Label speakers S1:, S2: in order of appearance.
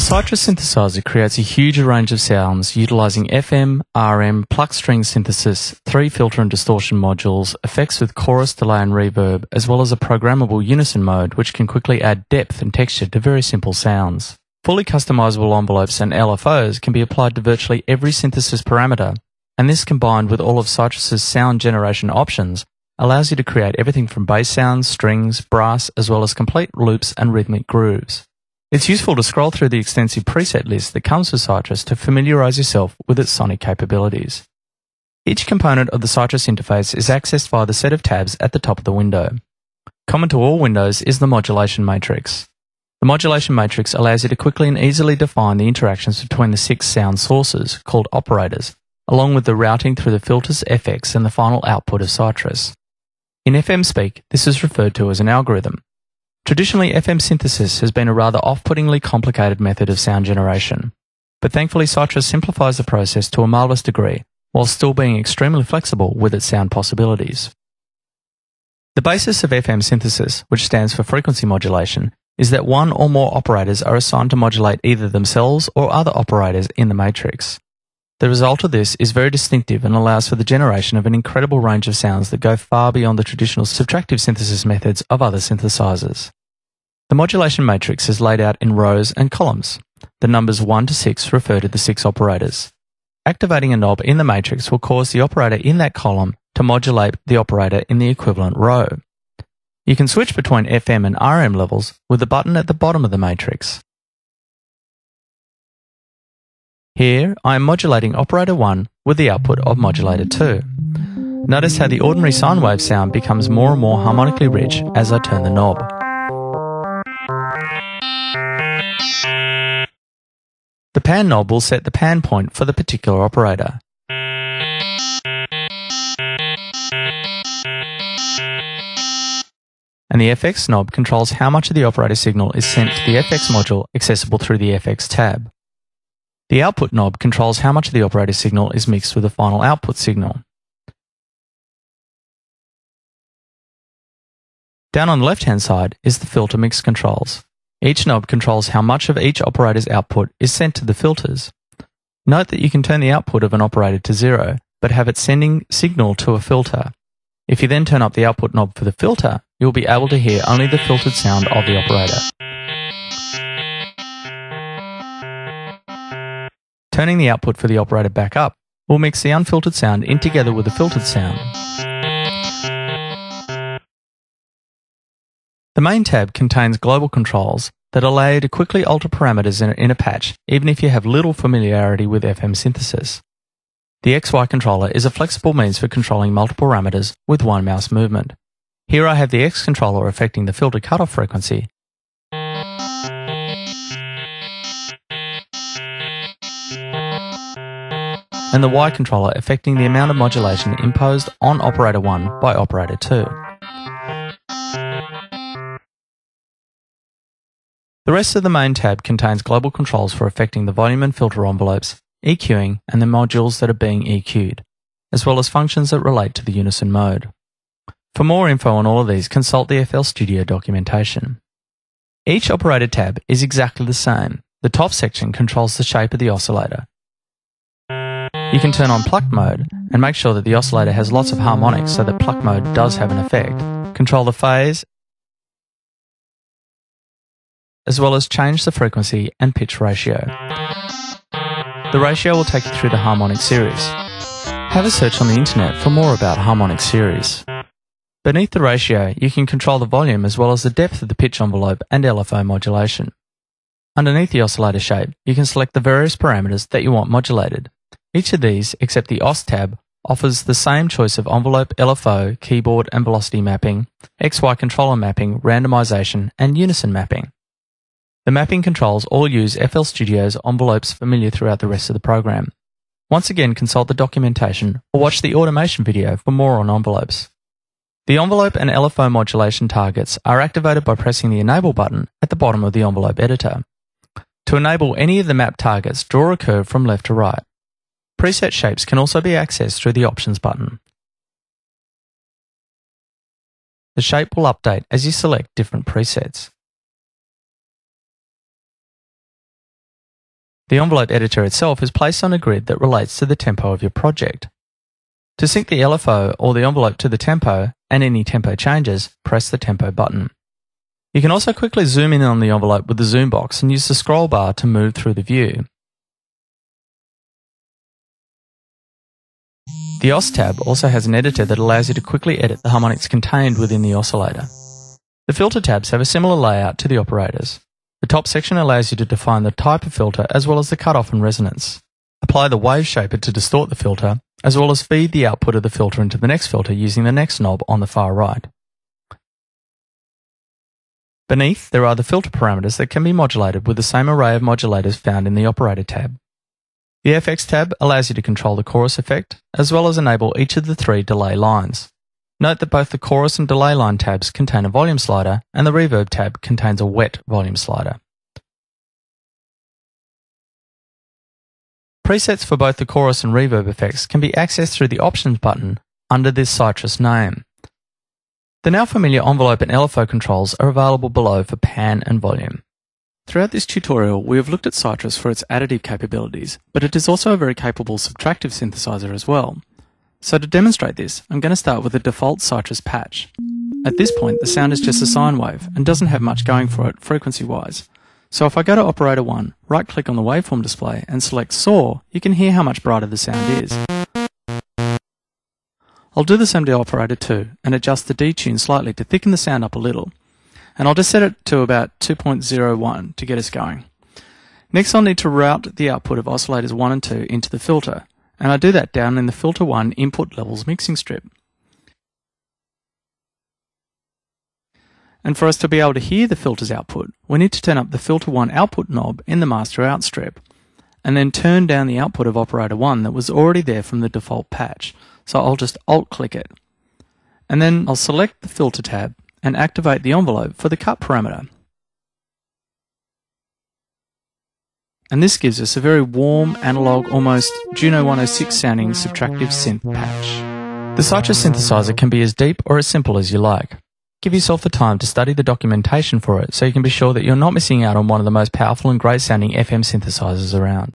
S1: Sytrus synthesizer creates a huge range of sounds utilizing FM, RM, pluck string synthesis, three filter and distortion modules, effects with chorus, delay and reverb, as well as a programmable unison mode which can quickly add depth and texture to very simple sounds. Fully customizable envelopes and LFOs can be applied to virtually every synthesis parameter, and this combined with all of Sytrus's sound generation options allows you to create everything from bass sounds, strings, brass, as well as complete loops and rhythmic grooves. It's useful to scroll through the extensive preset list that comes with Sytrus to familiarize yourself with its sonic capabilities. Each component of the Sytrus interface is accessed via the set of tabs at the top of the window. Common to all windows is the modulation matrix. The modulation matrix allows you to quickly and easily define the interactions between the six sound sources, called operators, along with the routing through the filters, FX, and the final output of Sytrus. In FM speak, this is referred to as an algorithm. Traditionally, FM synthesis has been a rather off-puttingly complicated method of sound generation, but thankfully Sytrus simplifies the process to a marvelous degree while still being extremely flexible with its sound possibilities. The basis of FM synthesis, which stands for frequency modulation, is that one or more operators are assigned to modulate either themselves or other operators in the matrix. The result of this is very distinctive and allows for the generation of an incredible range of sounds that go far beyond the traditional subtractive synthesis methods of other synthesizers. The modulation matrix is laid out in rows and columns. The numbers 1 to 6 refer to the six operators. Activating a knob in the matrix will cause the operator in that column to modulate the operator in the equivalent row. You can switch between FM and RM levels with the button at the bottom of the matrix. Here, I am modulating operator 1 with the output of modulator 2. Notice how the ordinary sine wave sound becomes more and more harmonically rich as I turn the knob. Pan knob will set the pan point for the particular operator. And the FX knob controls how much of the operator signal is sent to the FX module accessible through the FX tab. The output knob controls how much of the operator signal is mixed with the final output signal. Down on the left-hand side is the filter mix controls. Each knob controls how much of each operator's output is sent to the filters. Note that you can turn the output of an operator to zero, but have it sending signal to a filter. If you then turn up the output knob for the filter, you'll be able to hear only the filtered sound of the operator. Turning the output for the operator back up will mix the unfiltered sound in together with the filtered sound. The main tab contains global controls that allow you to quickly alter parameters in a, in a patch even if you have little familiarity with FM synthesis. The XY controller is a flexible means for controlling multiple parameters with one mouse movement. Here I have the X controller affecting the filter cutoff frequency and the Y controller affecting the amount of modulation imposed on operator 1 by operator 2. The rest of the main tab contains global controls for affecting the volume and filter envelopes, EQing, and the modules that are being EQ'd, as well as functions that relate to the unison mode. For more info on all of these, consult the FL Studio documentation. Each operator tab is exactly the same. The top section controls the shape of the oscillator. You can turn on pluck mode and make sure that the oscillator has lots of harmonics so that pluck mode does have an effect. Control the phase as well as change the frequency and pitch ratio. The ratio will take you through the harmonic series. Have a search on the internet for more about harmonic series. Beneath the ratio, you can control the volume as well as the depth of the pitch envelope and LFO modulation. Underneath the oscillator shape, you can select the various parameters that you want modulated. Each of these, except the OS tab, offers the same choice of envelope, LFO, keyboard and velocity mapping, XY controller mapping, randomization, and unison mapping. The mapping controls all use FL Studio's envelopes familiar throughout the rest of the program. Once again, consult the documentation or watch the automation video for more on envelopes. The envelope and LFO modulation targets are activated by pressing the Enable button at the bottom of the envelope editor. To enable any of the map targets, draw a curve from left to right. Preset shapes can also be accessed through the Options button. The shape will update as you select different presets. The envelope editor itself is placed on a grid that relates to the tempo of your project. To sync the LFO or the envelope to the tempo and any tempo changes, press the tempo button. You can also quickly zoom in on the envelope with the zoom box and use the scroll bar to move through the view. The OS tab also has an editor that allows you to quickly edit the harmonics contained within the oscillator. The filter tabs have a similar layout to the operators. The top section allows you to define the type of filter as well as the cutoff and resonance. Apply the wave shaper to distort the filter, as well as feed the output of the filter into the next filter using the next knob on the far right. Beneath, there are the filter parameters that can be modulated with the same array of modulators found in the Operator tab. The FX tab allows you to control the chorus effect, as well as enable each of the three delay lines. Note that both the chorus and delay line tabs contain a volume slider, and the reverb tab contains a wet volume slider. Presets for both the chorus and reverb effects can be accessed through the Options button under this Sytrus name. The now familiar envelope and LFO controls are available below for pan and volume. Throughout this tutorial, we have looked at Sytrus for its additive capabilities, but it is also a very capable subtractive synthesizer as well. So to demonstrate this, I'm going to start with the default Sytrus patch. At this point, the sound is just a sine wave and doesn't have much going for it frequency-wise. So if I go to operator 1, right click on the waveform display and select SAW, you can hear how much brighter the sound is. I'll do the same to operator 2 and adjust the detune slightly to thicken the sound up a little. And I'll just set it to about 2.01 to get us going. Next I'll need to route the output of oscillators 1 and 2 into the filter and I do that down in the Filter 1 Input Levels mixing strip. And for us to be able to hear the filter's output, we need to turn up the Filter 1 output knob in the Master Out strip, and then turn down the output of Operator 1 that was already there from the default patch. So I'll just Alt-click it. And then I'll select the Filter tab and activate the envelope for the cut parameter. And this gives us a very warm, analog, almost Juno 106 sounding subtractive synth patch. The Sytrus synthesizer can be as deep or as simple as you like. Give yourself the time to study the documentation for it so you can be sure that you're not missing out on one of the most powerful and great sounding FM synthesizers around.